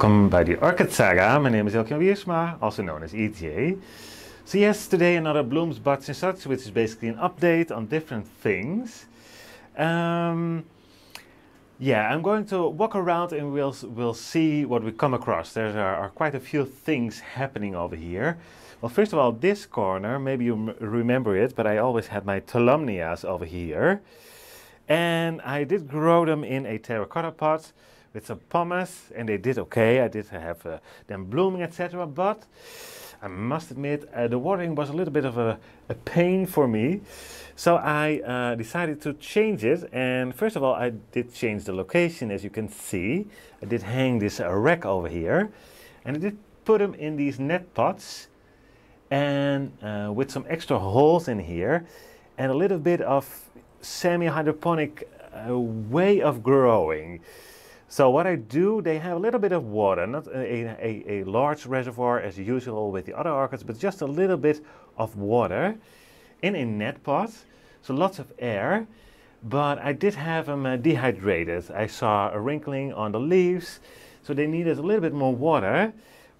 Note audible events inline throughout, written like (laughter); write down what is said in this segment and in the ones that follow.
Welcome by the Orchid Saga. My name is Elkjan Wiersma, also known as EJ. So yes, today another Blooms, Buds and Such, which is basically an update on different things. Um, yeah, I'm going to walk around and we'll, we'll see what we come across. There are, are quite a few things happening over here. Well, first of all, this corner, maybe you remember it, but I always had my Tolumnias over here. And I did grow them in a terracotta pot with some pumice, and they did okay. I did have uh, them blooming, etc. But I must admit, uh, the watering was a little bit of a, a pain for me. So I uh, decided to change it. And first of all, I did change the location, as you can see. I did hang this uh, rack over here, and I did put them in these net pots, and uh, with some extra holes in here, and a little bit of semi-hydroponic uh, way of growing. So what I do, they have a little bit of water, not a, a, a, large reservoir as usual with the other orchids, but just a little bit of water in a net pot. So lots of air, but I did have them uh, dehydrated. I saw a wrinkling on the leaves, so they needed a little bit more water,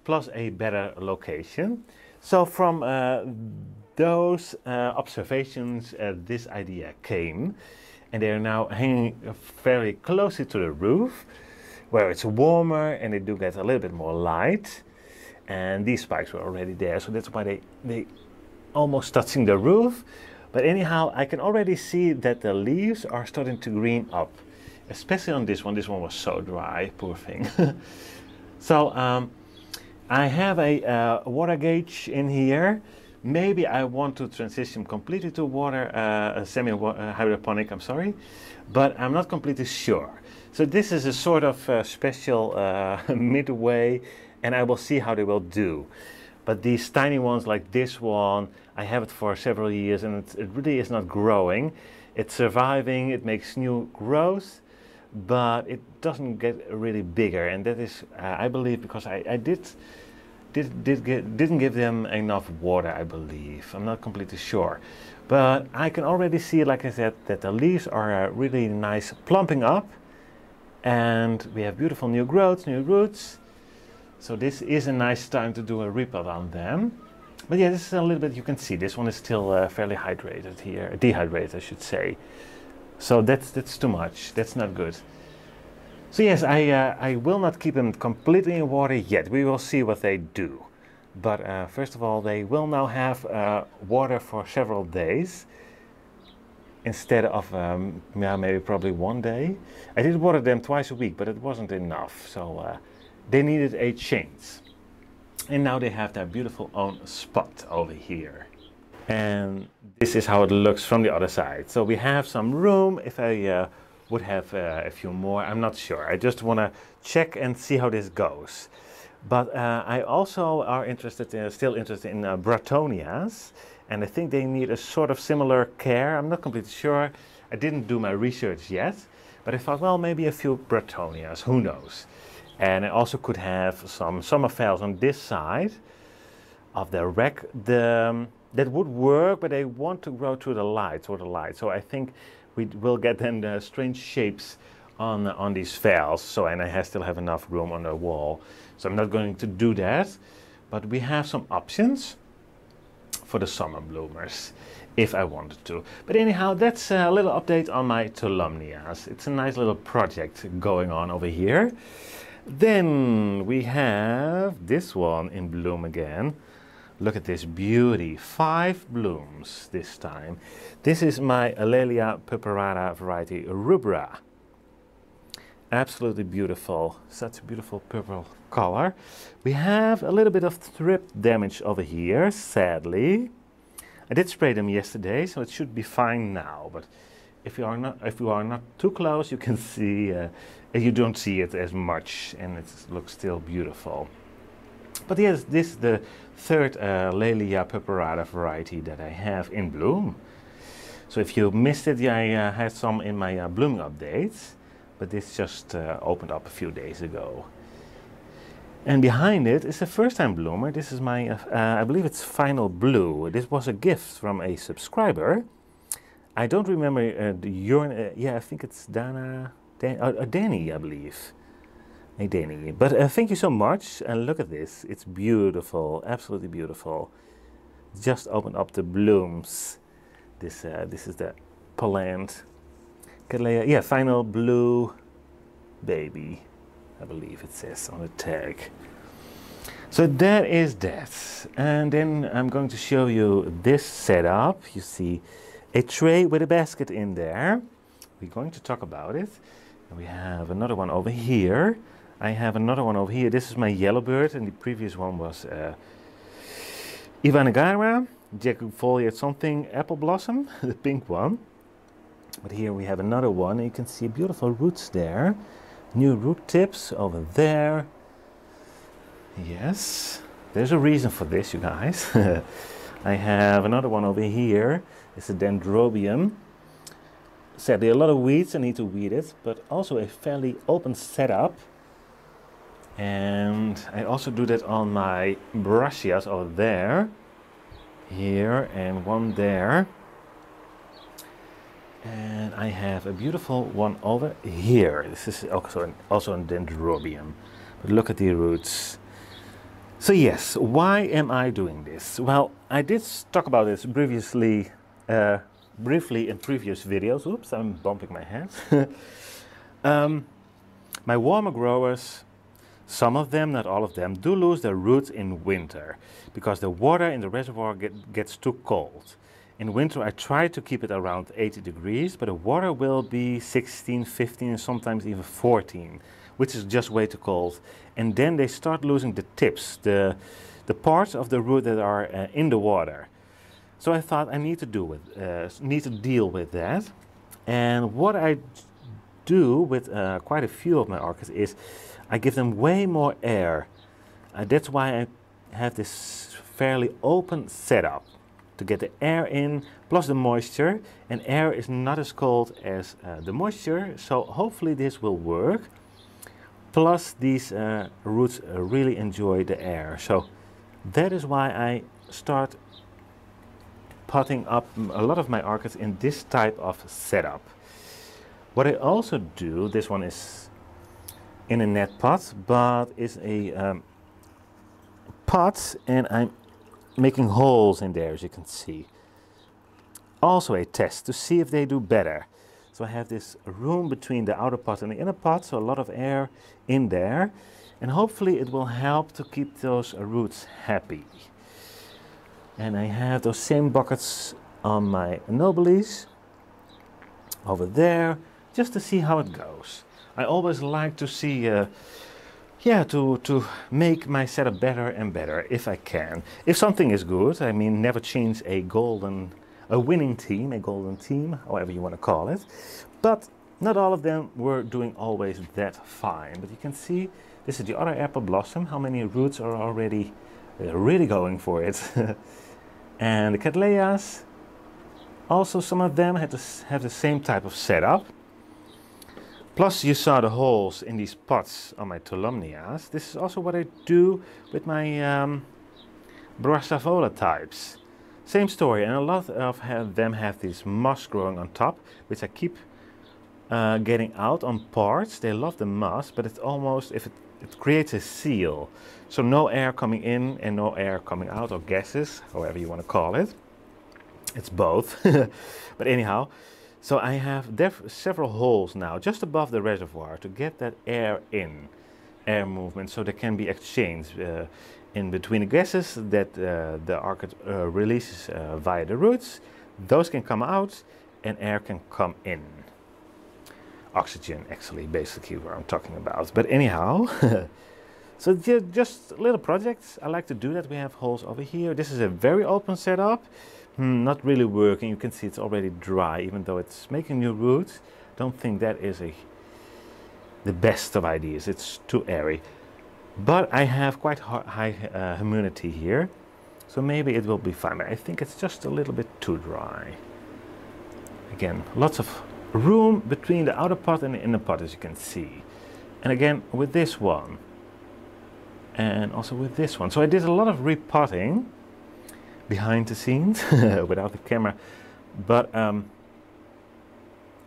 plus a better location. So from uh, those uh, observations, uh, this idea came and they are now hanging very closely to the roof where it's warmer and they do get a little bit more light. And these spikes were already there so that's why they they almost touching the roof. But anyhow I can already see that the leaves are starting to green up especially on this one. This one was so dry poor thing. (laughs) So um, I have a uh, water gauge in here Maybe I want to transition completely to water, uh, semi-hydroponic, I'm sorry, but I'm not completely sure. So this is a sort of uh, special uh, (laughs) midway, and I will see how they will do. But these tiny ones like this one, I have it for several years and it, it really is not growing. It's surviving, it makes new growth, but it doesn't get really bigger. And that is, uh, I believe, because I, I did did, did get, didn't give them enough water, I believe. I'm not completely sure. But I can already see, like I said, that the leaves are really nice plumping up. And we have beautiful new growths, new roots. So this is a nice time to do a repot on them. But yeah, this is a little bit, you can see, this one is still uh, fairly hydrated here, dehydrated I should say. So that's, that's too much, that's not good. So yes, I, uh, I will not keep them completely in water yet. We will see what they do. But uh, first of all, they will now have uh, water for several days instead of um, yeah, maybe probably one day. I did water them twice a week, but it wasn't enough. So uh, they needed a change. And now they have their beautiful own spot over here. And this is how it looks from the other side. So we have some room. If I uh, would have uh, a few more. I'm not sure. I just want to check and see how this goes. But uh, I also are interested, in, still interested in uh, Broughtonias, and I think they need a sort of similar care. I'm not completely sure. I didn't do my research yet, but I thought, well, maybe a few Broughtonias, who knows? And I also could have some Sommerfels on this side of the rack. The, um, that would work, but they want to grow through the light, or the light. So I think we will get then the strange shapes on, on these valves. So, and I still have enough room on the wall. So I'm not going to do that, but we have some options for the summer bloomers if I wanted to. But anyhow, that's a little update on my Tolumnias. It's a nice little project going on over here. Then we have this one in bloom again. Look at this beauty. Five blooms this time. This is my Laelia purpurata variety Rubra. Absolutely beautiful. Such a beautiful purple color. We have a little bit of thrip damage over here, sadly. I did spray them yesterday, so it should be fine now. But if you are not, if you are not too close, you can (laughs) see, uh, you don't see it as much, and it looks still beautiful. But yes, this is the third uh, Laelia purpurata variety that I have in bloom. So if you missed it, yeah, I uh, had some in my uh, blooming updates, but this just uh, opened up a few days ago. And behind it is a first time bloomer. This is my, uh, uh, I believe it's Final Blue. This was a gift from a subscriber. I don't remember the urine, yeah, I think it's Dana, Dan, Danny, I believe. Hey Danny, but uh, thank you so much. And look at this, it's beautiful, absolutely beautiful. Just opened up the blooms. This uh, this is the plant. Yeah, final blue baby, I believe it says on the tag. So that is that. And then I'm going to show you this setup. You see a tray with a basket in there. We're going to talk about it. And we have another one over here. I have another one over here. This is my yellow bird, and the previous one was uh, Iwanagaara, Jackfoliate something, apple blossom, (laughs) the pink one. But here we have another one, and you can see beautiful roots there. New root tips over there. Yes, there's a reason for this, you guys. (laughs) I have another one over here. It's a dendrobium. Sadly, a lot of weeds, I need to weed it, but also a fairly open setup. And I also do that on my brassias over there, here, and one there. And I have a beautiful one over here. This is also an, also a dendrobium. But look at the roots. So yes, why am I doing this? Well, I did talk about this previously, uh, briefly in previous videos. Oops, I'm bumping my head. (laughs) um, my warmer growers, some of them, not all of them, do lose their roots in winter because the water in the reservoir get, gets too cold. In winter, I try to keep it around 80 degrees, but the water will be 16, 15, and sometimes even 14 which is just way too cold. And then they start losing the tips, the, the parts of the root that are uh, in the water. So I thought I need to do with, uh, need to deal with that. And what I do with uh, quite a few of my orchids is I give them way more air. Uh, that's why I have this fairly open setup to get the air in plus the moisture and air is not as cold as uh, the moisture so hopefully this will work Plus these uh, roots uh, really enjoy the air. So that is why I start potting up a lot of my orchids in this type of setup. What I also do, this one is in a net pot, but is a um, pot and I'm making holes in there as you can see. Also a test to see if they do better. So I have this room between the outer pot and the inner pot, so a lot of air in there. And hopefully it will help to keep those roots happy. And I have those same buckets on my nobilis over there, just to see how it goes. I always like to see, uh, yeah, to, to make my setup better and better if I can. If something is good, I mean, never change a golden a winning team, a golden team, however you want to call it. But not all of them were doing always that fine. But you can see this is the other apple blossom, how many roots are already uh, really going for it. (laughs) and the Cattleyas, also some of them had to have the same type of setup. Plus you saw the holes in these pots on my Tolumnias. This is also what I do with my um, Brassavola types. Same story, and a lot of them have this moss growing on top, which I keep uh, getting out on parts. They love the moss, but it's almost, if it, it creates a seal. So no air coming in and no air coming out, or gases, however you want to call it. It's both. (laughs) but anyhow, so I have several holes now just above the reservoir to get that air in, air movement, so there can be exchanged. Uh, in between the gases that uh, the orchid uh, releases uh, via the roots. Those can come out and air can come in. Oxygen, actually, basically, what I'm talking about. But anyhow, (laughs) so just little projects. I like to do that. We have holes over here. This is a very open setup. Hmm, not really working. You can see it's already dry, even though it's making new roots. Don't think that is a the best of ideas. It's too airy. But I have quite high uh, humidity here, so maybe it will be fine. But I think it's just a little bit too dry. Again, lots of room between the outer pot and the inner pot, as you can see. And again, with this one, and also with this one. So I did a lot of repotting behind the scenes (laughs) without the camera, but um,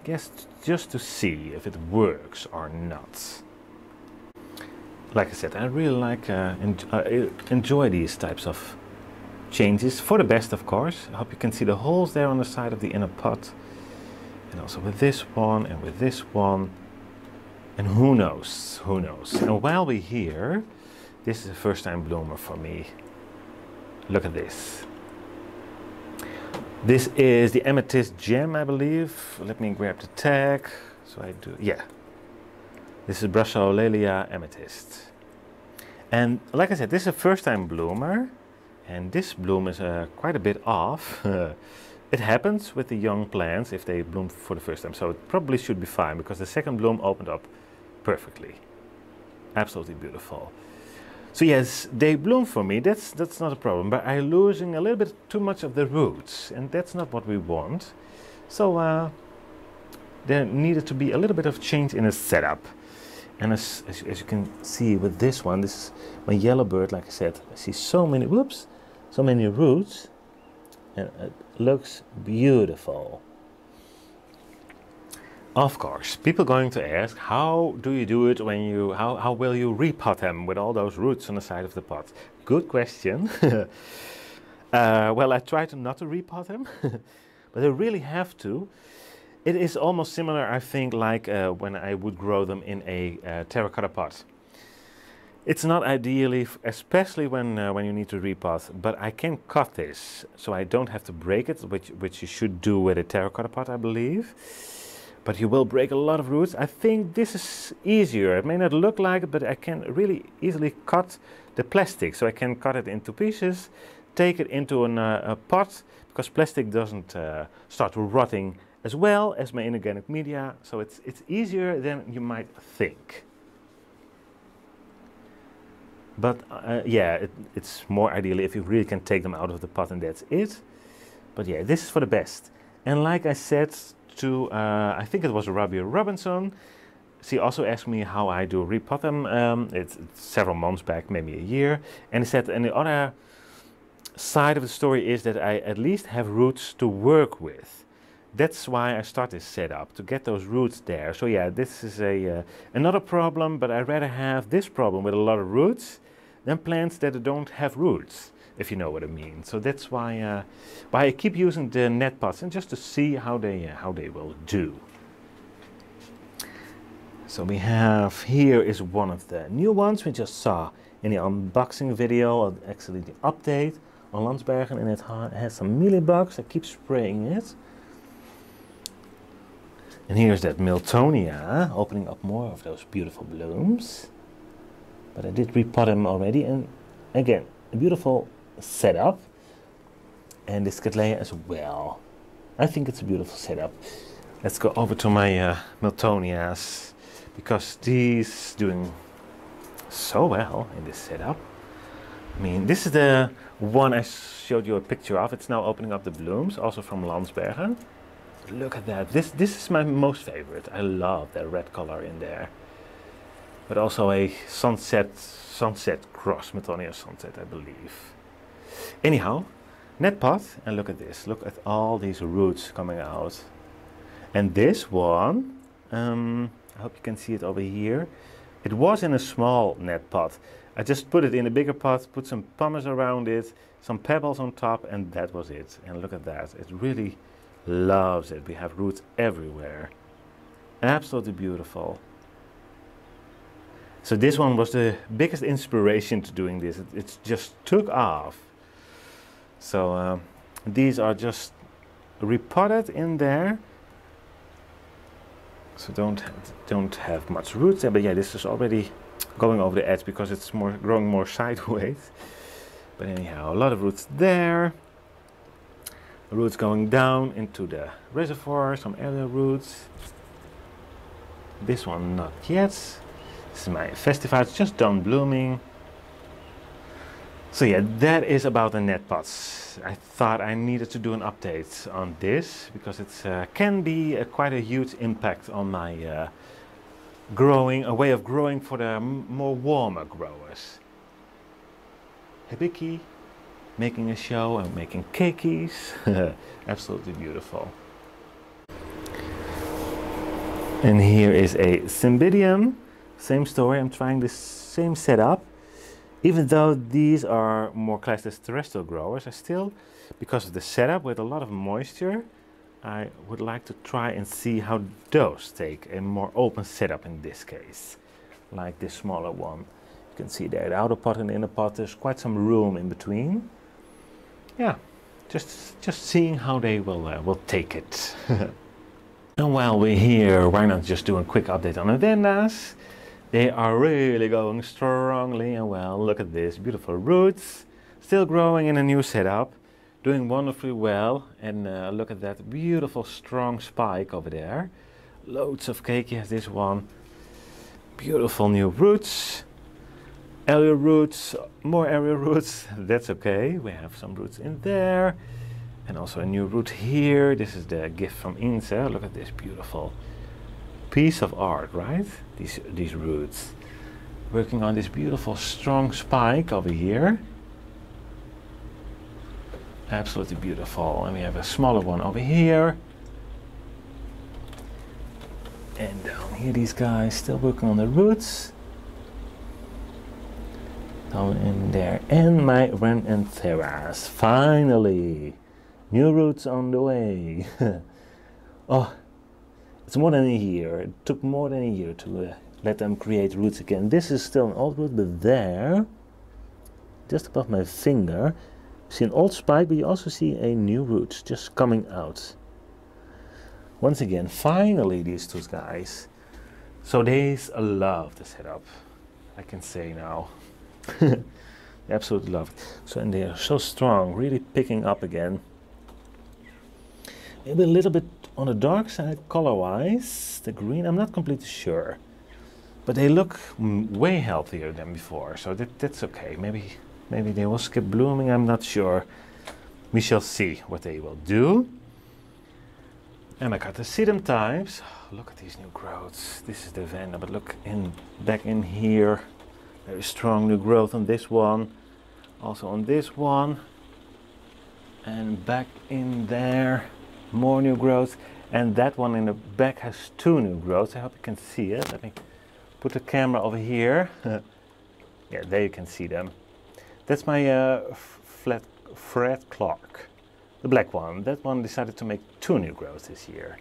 guess just to see if it works or not. like I said, I really like uh, en uh, enjoy these types of changes for the best, of course. I hope you can see the holes there on the side of the inner pot, and also with this one and with this one. And who knows? Who knows? And while we're here, this is a first-time bloomer for me. Look at this. This is the Amethyst Gem, I believe. Let me grab the tag. So I do, yeah. This is Brassolaelia Amethyst. And like I said, this is a first time bloomer. And this bloom is uh, quite a bit off. (laughs) it happens with the young plants if they bloom for the first time. So it probably should be fine because the second bloom opened up perfectly. Absolutely beautiful. So yes, they bloom for me, that's, that's not a problem, but I'm losing a little bit too much of the roots, and that's not what we want. So uh, there needed to be a little bit of change in the setup. And as, as, as, you can see with this one, this is my yellow bird, like I said, I see so many, whoops, so many roots, and it looks beautiful. Of course, people going to ask, how do you do it when you, how, how will you repot them with all those roots on the side of the pot? Good question. (laughs) uh, well, I try to not to repot them, (laughs) but I really have to. It is almost similar, I think, like uh, when I would grow them in a uh, terracotta pot. It's not ideally, especially when uh, when you need to repot, but I can cut this, so I don't have to break it, which which you should do with a terracotta pot, I believe but you will break a lot of roots. I think this is easier. It may not look like it, but I can really easily cut the plastic. So I can cut it into pieces, take it into an, uh, a pot, because plastic doesn't uh, start rotting as well as my inorganic media. So it's, it's easier than you might think. But uh, yeah, it, it's more ideally if you really can take them out of the pot and that's it. But yeah, this is for the best. And like I said, to, uh, I think it was Robbie Robinson. She also asked me how I do repot them. Um, it's, it's, several months back, maybe a year. And he said, and the other side of the story is that I at least have roots to work with. That's why I start this setup, to get those roots there. So yeah, this is a uh, another problem, but I'd rather have this problem with a lot of roots than plants that don't have roots if you know what I mean. So that's why uh, why I keep using the net pots and just to see how they uh, how they will do. So we have here is one of the new ones we just saw in the unboxing video, of actually the update on Landsbergen, and it ha has some mealybugs. I keep spraying it. And here's that Miltonia, opening up more of those beautiful blooms. But I did repot them already, and again, a beautiful setup and this Cattleya as well. I think it's a beautiful setup. Let's go over to my uh, Miltonias because these doing so well in this setup. I mean, this is the one I showed you a picture of. It's now opening up the blooms, also from Landsbergen. Look at that. This this is my most favorite. I love that red color in there. But also a sunset sunset cross, Miltonia sunset, I believe. Anyhow, net pot, and look at this. Look at all these roots coming out. And this one, um, I hope you can see it over here. It was in a small net pot. I just put it in a bigger pot, put some pumice around it, some pebbles on top, and that was it. And look at that. It really loves it. We have roots everywhere. Absolutely beautiful. So this one was the biggest inspiration to doing this. It, it just took off. So uh, these are just repotted in there. So don't don't have much roots there, but yeah, this is already going over the edge because it's more growing more (laughs) sideways. But anyhow, a lot of roots there. Roots going down into the reservoir, some area roots. This one not yet. This is my festiva, it's just done blooming. So yeah, that is about the net pots. I thought I needed to do an update on this because it uh, can be a, quite a huge impact on my uh, growing, a way of growing for the more warmer growers. Hibiki making a show and making keikis. (laughs) Absolutely beautiful. And here is a Cymbidium same story. I'm trying the same setup. Even though these are more classed as terrestrial growers, I still, because of the setup with a lot of moisture, I would like to try and see how those take a more open setup in this case, like this smaller one. You can see there, the outer pot and the inner pot, there's quite some room in between. Yeah, just just seeing how they will uh, will take it. (laughs) and while we're here, why not just do a quick update on the Adendas? They are really going strongly and well. Look at this, beautiful roots, still growing in a new setup, doing wonderfully well. And uh, look at that beautiful strong spike over there. Loads of cake, yes, this one. Beautiful new roots. Area roots, more area roots, (laughs) that's okay. We have some roots in there. And also a new root here. This is the gift from Inse. Look at this beautiful piece of art, right? These, these roots. Working on this beautiful strong spike over here. Absolutely beautiful. And we have a smaller one over here. And down here, these guys still working on the roots. Down in there. And my Renantheras. Finally! New roots on the way. (laughs) oh, it's more than a year. It took more than a year to uh, let them create roots again. This is still an old root, but there, just above my finger, you see an old spike, but you also see a new root just coming out. Once again, finally these two guys. So they love the setup, I can say now. (laughs) absolutely love it. So and they are so strong, really picking up again. Maybe a little bit on the dark side color-wise, the green, I'm not completely sure. But they look mm, way healthier than before, so that, that's okay. Maybe, maybe they will skip blooming, I'm not sure. We shall see what they will do. And I got the sedum types. Oh, look at these new growths. This is the Vanda, but look in back in here. Very strong new growth on this one. Also on this one. And back in there more new growth and that one in the back has two new growths. I hope you can see it. Let me put the camera over here. (laughs) yeah, there you can see them. That's my uh, flat Fred Clark, the black one. That one decided to make two new growths this year.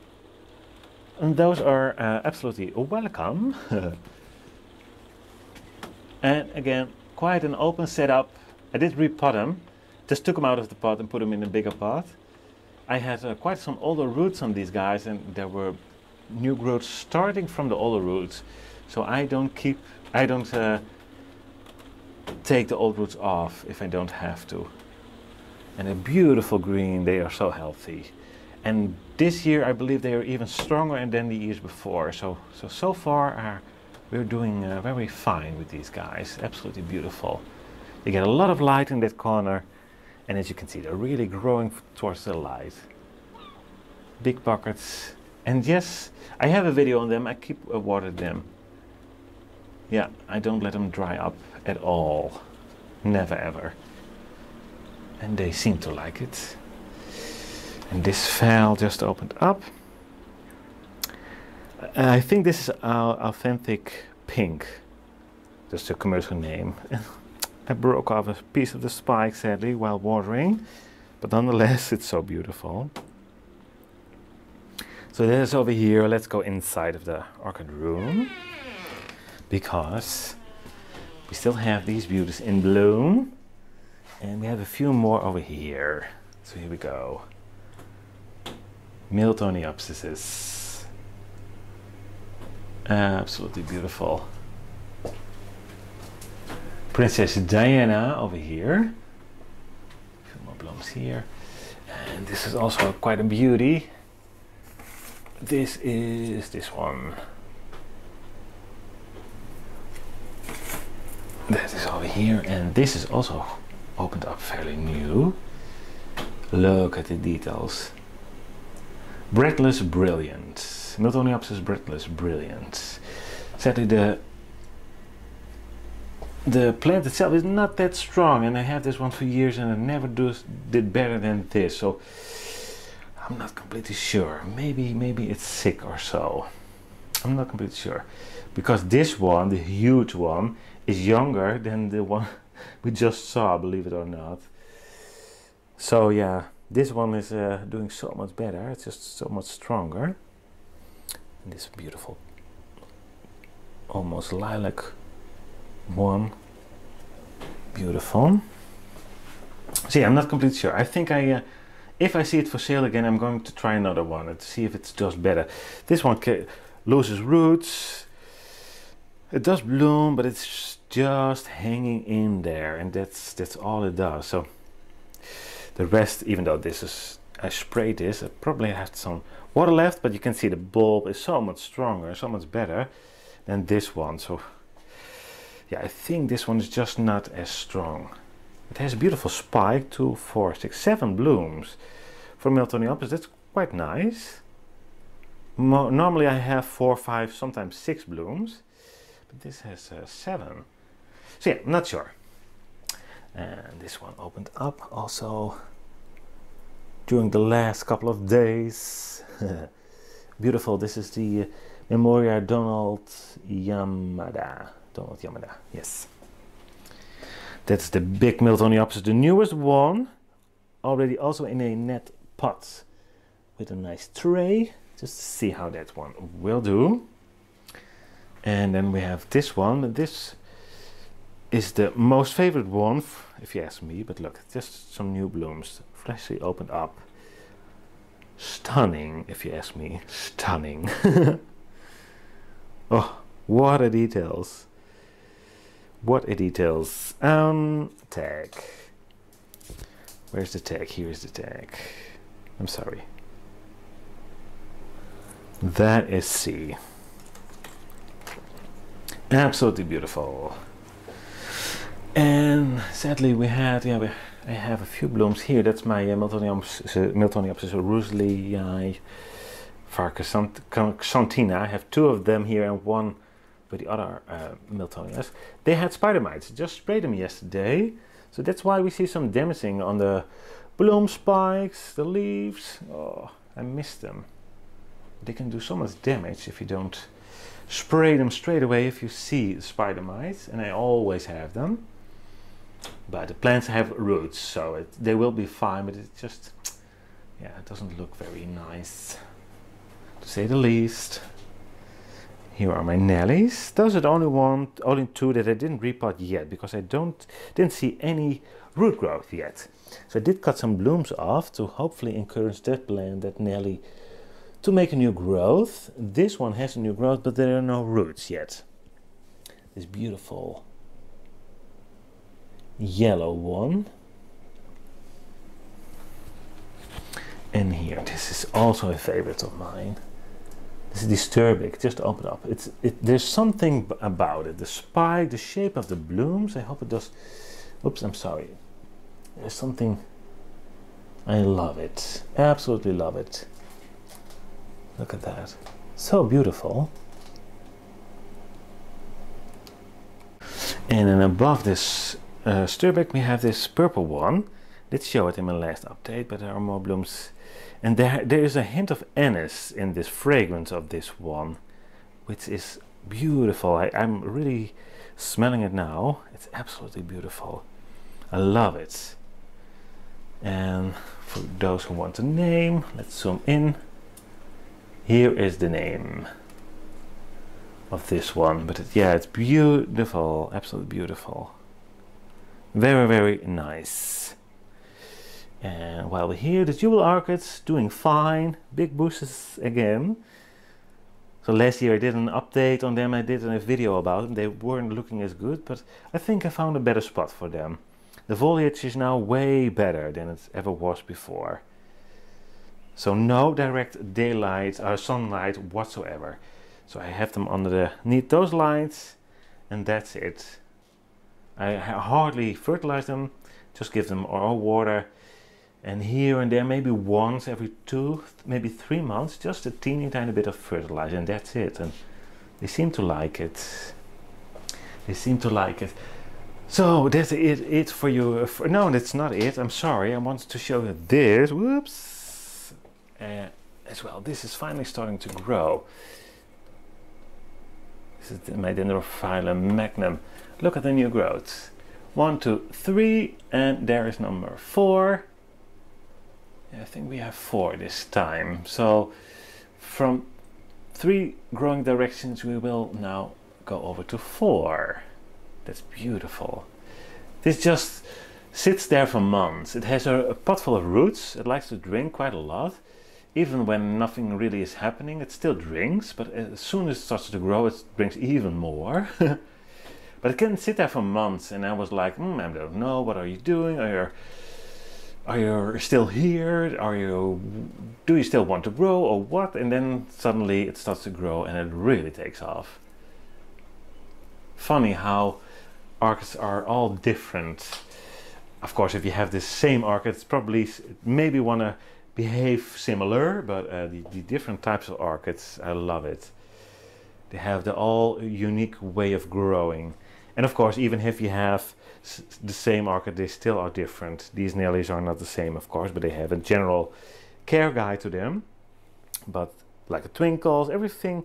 And those are uh, absolutely welcome. (laughs) and again, quite an open setup. I did repot them, just took them out of the pot and put them in a bigger pot. I had uh, quite some older roots on these guys and there were new growths starting from the older roots. So I don't keep, I don't uh, take the old roots off if I don't have to. And a beautiful green, they are so healthy. And this year I believe they are even stronger than the years before. So so, so far uh, we're doing uh, very fine with these guys. Absolutely beautiful. They get a lot of light in that corner and as you can see, they're really growing towards the light. Big pockets. And yes, I have a video on them. I keep uh, watering them. Yeah, I don't let them dry up at all. Never ever. And they seem to like it. And this file just opened up. I think this is our authentic pink. Just a commercial name. (laughs) I broke off a piece of the spike sadly while watering, but nonetheless it's so beautiful. So there's over here, let's go inside of the orchid room because we still have these beauties in bloom and we have a few more over here. So here we go. Miltoniopsis. Absolutely beautiful. Princess Diana over here. A few more blooms here. And this is also quite a beauty. This is this one. That is over here, and this is also opened up fairly new. Look at the details. Breathless Brilliant. Miltoniopsis Breathless Brilliant. Sadly, the the plant itself is not that strong and I have this one for years and it never did better than this so I'm not completely sure maybe maybe it's sick or so I'm not completely sure. Because this one, the huge one, is younger than the one (laughs) we just saw, believe it or not. So yeah, this one is uh, doing so much better. It's just so much stronger. And this beautiful, almost lilac one. Beautiful. see I'm not completely sure. I think I, uh, if I see it for sale again, I'm going to try another one to see if it does better. This one loses roots. It does bloom, but it's just hanging in there, and that's that's all it does. So the rest, even though this is I sprayed this, it probably has some water left, but you can see the bulb is so much stronger, so much better than this one. So yeah, I think this one is just not as strong. It has a beautiful spike, two, four, six, seven blooms. For Miltoniopsis, that's quite nice. Mo normally I have four, five, sometimes six blooms, but this has uh, seven. So yeah, not sure. And this one opened up also during the last couple of days. (laughs) Beautiful. This is the Memoria Donald Yamada. Donald Yamada, yes. That's the big Miltoniopsis, the newest one. Already also in a net pot with a nice tray. Just to see how that one will do. And then we have this one. This is the most favorite one, if you ask me. But look, just some new blooms, freshly opened up. Stunning, if you ask me. Stunning. (laughs) oh, what a details. What a details. Um, tag. Where's the tag? Here's the tag. I'm sorry. That is C. Absolutely beautiful. And sadly we had, yeah, we, I have a few blooms here. That's my uh, Miltoniopsis, uh, Miltoniopsis Roezlii Xanthina. I have two of them here and one with the other uh, Miltonias. They had spider mites. Just sprayed them yesterday. So that's why we see some damaging on the bloom spikes, the leaves. Oh, I missed them. They can do so much damage if you don't spray them straight away if you see spider mites. And I always have them. But the plants have roots, so it, they will be fine, but it just, yeah, it doesn't look very nice, to say the least. Here are my Nellies. Those are the only one, only two that I didn't repot yet because I don't didn't see any root growth yet. So I did cut some blooms off to hopefully encourage that plant, that Nelly, to make a new growth. This one has a new growth, but there are no roots yet. This beautiful yellow one. And here, this is also a favorite of mine. This is Disturbic, just open up. It's it, There's something about it. The spike, the shape of the blooms, I hope it does... Oops, I'm sorry. There's something... I love it. Absolutely love it. Look at that. So beautiful. And then above this uh, Sturbeck we have this purple one. Did show it in my last update, but there are more blooms. And there, there is a hint of anise in this fragrance of this one, which is beautiful. I, I'm really smelling it now. It's absolutely beautiful. I love it. And for those who want a name, let's zoom in. Here is the name of this one. But it, yeah, it's beautiful, absolutely beautiful. Very, very nice. And while we're here, the jewel orchids doing fine. Big bushes again. So last year I did an update on them. I did a video about them. They weren't looking as good, but I think I found a better spot for them. The foliage is now way better than it ever was before. So no direct daylight or sunlight whatsoever. So I have them under the need those lights and that's it. I hardly fertilize them, just give them all water and here and there maybe once every two, maybe three months, just a teeny tiny bit of fertilizer and that's it. And they seem to like it. They seem to like it. So that's it, it for you. No, that's not it. I'm sorry. I wanted to show you this. Whoops. Uh, as well. This is finally starting to grow. This is my Dendrochilum magnum. Look at the new growths. One, two, three, and there is number four. I think we have four this time. So from three growing directions, we will now go over to four. That's beautiful. This just sits there for months. It has a, a pot full of roots. It likes to drink quite a lot. Even when nothing really is happening, it still drinks, but as soon as it starts to grow, it drinks even more. (laughs) but it can sit there for months, and I was like, mm, I don't know, what are you doing? Are you, are you still here? Are you, do you still want to grow or what? And then suddenly it starts to grow and it really takes off. Funny how orchids are all different. Of course, if you have the same orchid, it's probably maybe want to behave similar, but uh, the, the different types of orchids, I love it. They have the all unique way of growing. And of course, even if you have the same orchid, they still are different. These Nellies are not the same, of course, but they have a general care guide to them. But like the twinkles, everything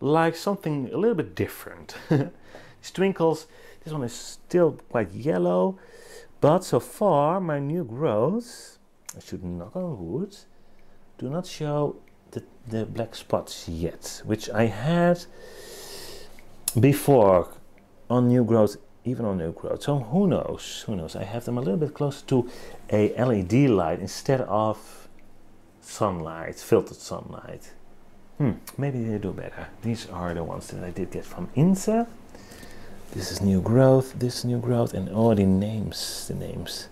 like something a little bit different. (laughs) These twinkles, this one is still quite yellow, but so far my new growths, I should knock on wood, do not show the, the black spots yet, which I had before on new growth, even on new growth. So who knows, who knows, I have them a little bit closer to a LED light instead of sunlight, filtered sunlight. Hmm, maybe they do better. These are the ones that I did get from Insa. This is new growth, this new growth, and all the names, the names.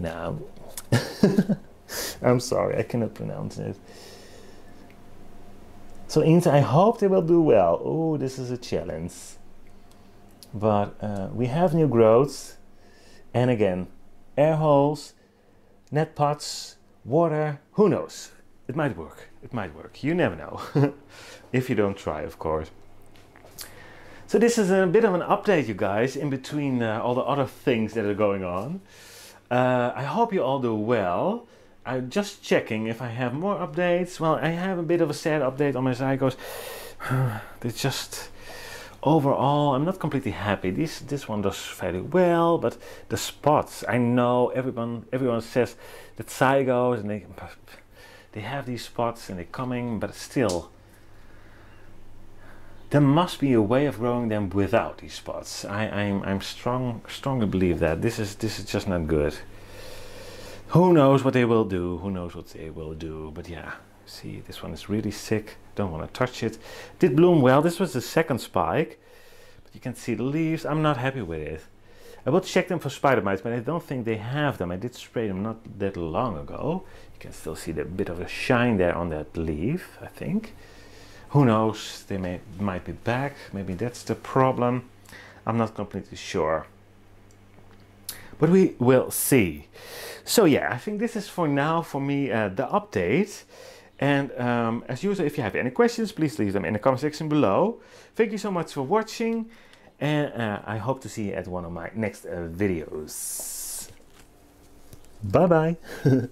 now. (laughs) I'm sorry, I cannot pronounce it. So Insa, I hope they will do well. Oh, this is a challenge. But uh, we have new growths, and again, air holes, net pots, water, who knows? It might work. It might work. You never know. (laughs) if you don't try, of course. So this is a bit of an update, you guys, in between uh, all the other things that are going on. Uh, I hope you all do well. I'm just checking if I have more updates. Well, I have a bit of a sad update on my Zygos. (sighs) it's just overall, I'm not completely happy. This this one does very well, but the spots. I know everyone everyone says that Zygos and they they have these spots and they're coming, but still there must be a way of growing them without these spots. I, I'm, I'm strong, strongly believe that. This is, this is just not good. Who knows what they will do? Who knows what they will do? But yeah, see, this one is really sick. Don't want to touch it. Did bloom well. This was the second spike. But you can see the leaves. I'm not happy with it. I will check them for spider mites, but I don't think they have them. I did spray them not that long ago. You can still see the bit of a shine there on that leaf, I think. Who knows, they may might be back, maybe that's the problem. I'm not completely sure. But we will see. So yeah, I think this is for now for me uh, the update. And um, as usual, if you have any questions, please leave them in the comment section below. Thank you so much for watching. And uh, I hope to see you at one of my next uh, videos. Bye bye. (laughs)